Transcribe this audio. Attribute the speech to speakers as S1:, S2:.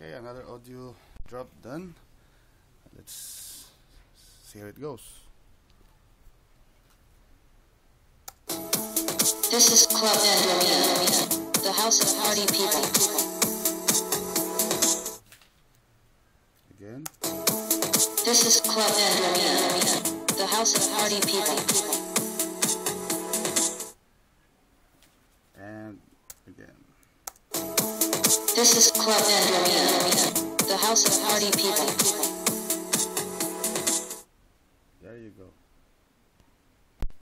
S1: Okay, another audio drop done. Let's see how it goes.
S2: This is Club Andromina, the house of party people.
S1: Again.
S2: This is Club Andromina, the house of party people.
S1: And again.
S2: This is Club Andromina, the house of party people. There you go.